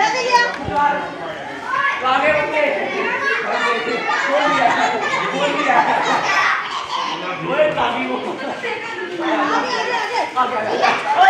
जल्दी लिया आगे बच्चे बोल दिया बोल दिया ओए कागी वो आगे आगे आगे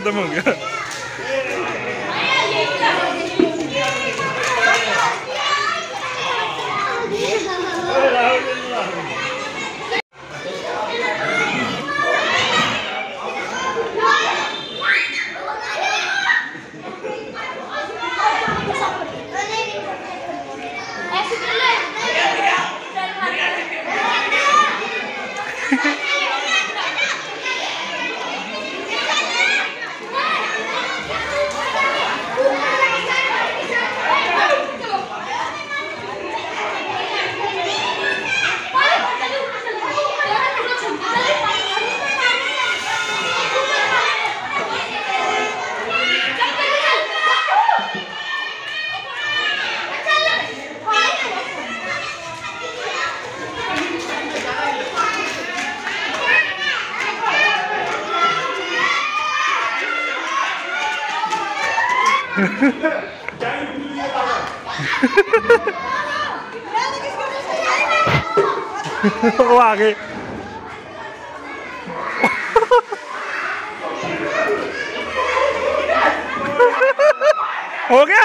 da manga. वो आ गए हो गया?